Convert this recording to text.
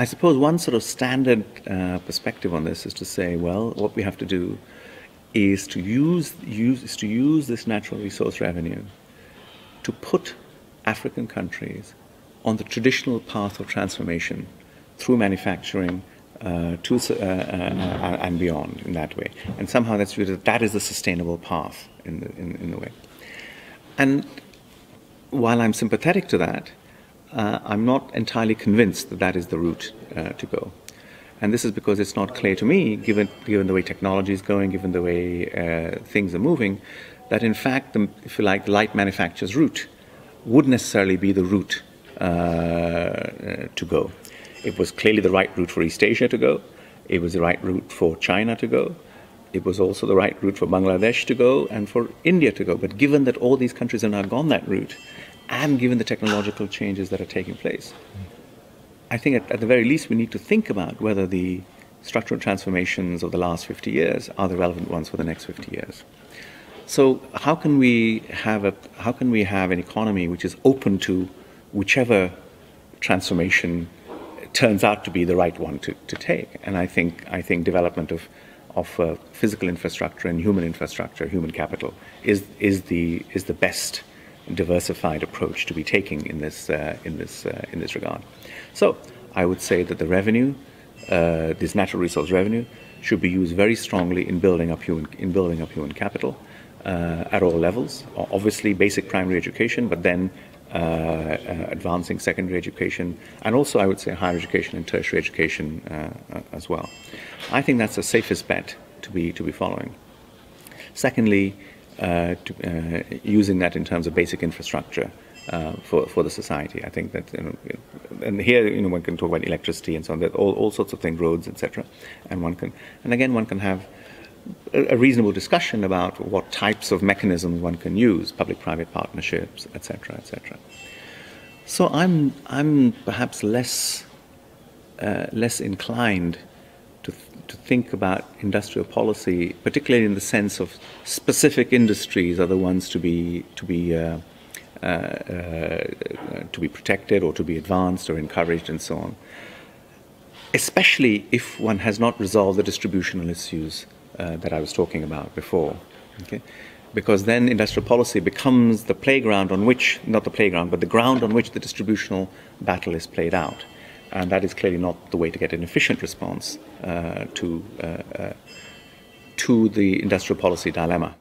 I suppose one sort of standard uh, perspective on this is to say, well, what we have to do is to use, use, is to use this natural resource revenue to put African countries on the traditional path of transformation through manufacturing uh, to, uh, uh, and beyond in that way. And somehow that's that is the sustainable path in the, in, in the way. And while I'm sympathetic to that, uh, I'm not entirely convinced that that is the route uh, to go. And this is because it's not clear to me, given, given the way technology is going, given the way uh, things are moving, that in fact, the, if you like, light manufacturer's route would necessarily be the route uh, uh, to go. It was clearly the right route for East Asia to go. It was the right route for China to go. It was also the right route for Bangladesh to go and for India to go. But given that all these countries have now gone that route, and given the technological changes that are taking place, I think at, at, the very least we need to think about whether the structural transformations of the last 50 years are the relevant ones for the next 50 years. So how can we have a how can we have an economy which is open to whichever transformation turns out to be the right one to, to take? And I think I think development of of uh, physical infrastructure and human infrastructure, human capital, is is the is the best diversified approach to be taking in this uh, in this uh, in this regard. So I would say that the revenue, uh, this natural resource revenue, should be used very strongly in building up human in building up human capital uh, at all levels. Obviously, basic primary education, but then. Uh, uh, advancing secondary education, and also I would say higher education and tertiary education as well. I think that's the safest bet to be to be following. Secondly, to, uh, using that in terms of basic infrastructure uh, for, for the society. I think that, you know, and here, you know, one can talk about electricity and so on, all, all sorts of things, roads, etc. And one can, and again, one can have a, a reasonable discussion about what types of mechanisms one can use, public-private partnerships, etc., etc. So I'm, I'm perhaps less, uh, less inclined to, to think about industrial policy, particularly in the sense of specific industries are the ones to be to be uh, uh, uh, to be protected or to be advanced or encouraged and so on. Especially if one has not resolved the distributional issues uh, that I was talking about before. Okay? Because then industrial policy becomes the playground on which, not the playground, but the ground on which the distributional battle is played out and that is clearly not the way to get an efficient response uh, to, uh, uh, to the industrial policy dilemma.